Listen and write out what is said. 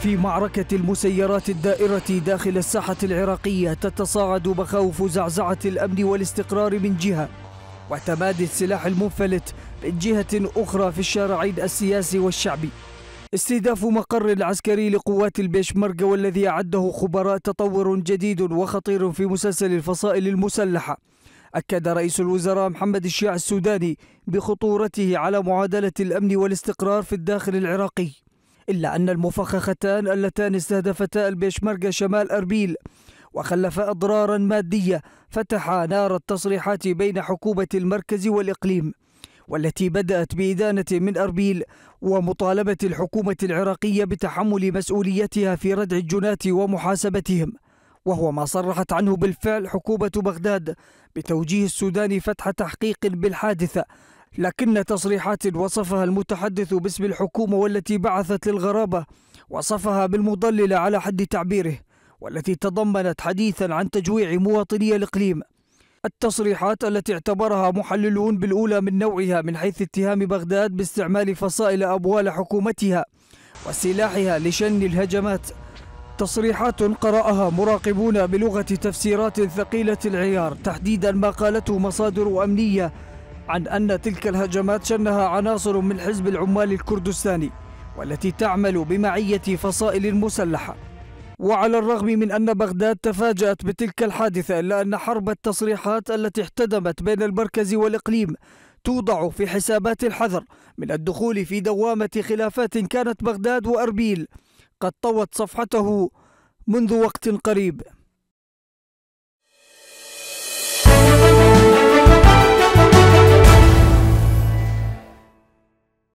في معركة المسيرات الدائرة داخل الساحة العراقية تتصاعد مخاوف زعزعة الأمن والاستقرار من جهة. وتمادي السلاح المنفلت من جهة أخرى في الشارعين السياسي والشعبي. استهداف مقر العسكري لقوات البيشمركة والذي أعده خبراء تطور جديد وخطير في مسلسل الفصائل المسلحة. أكد رئيس الوزراء محمد الشيع السوداني بخطورته على معادلة الأمن والاستقرار في الداخل العراقي. إلا أن المفخختان اللتان استهدفتا البيشمركة شمال أربيل وخلفا أضرارا مادية فتحا نار التصريحات بين حكومة المركز والإقليم والتي بدأت بإدانة من أربيل ومطالبة الحكومة العراقية بتحمل مسؤوليتها في ردع الجناة ومحاسبتهم. وهو ما صرحت عنه بالفعل حكومة بغداد بتوجيه السودان فتح تحقيق بالحادثة لكن تصريحات وصفها المتحدث باسم الحكومة والتي بعثت للغرابة وصفها بالمضللة على حد تعبيره والتي تضمنت حديثا عن تجويع مواطني الإقليم. التصريحات التي اعتبرها محللون بالأولى من نوعها من حيث اتهام بغداد باستعمال فصائل أموال حكومتها وسلاحها لشن الهجمات. تصريحات قرأها مراقبون بلغة تفسيرات ثقيلة العيار تحديدا ما قالته مصادر أمنية عن أن تلك الهجمات شنها عناصر من حزب العمال الكردستاني والتي تعمل بمعية فصائل مسلحة. وعلى الرغم من أن بغداد تفاجأت بتلك الحادثة إلا أن حرب التصريحات التي احتدمت بين المركز والإقليم توضع في حسابات الحذر من الدخول في دوامة خلافات كانت بغداد وأربيل. قد طوت صفحته منذ وقت قريب.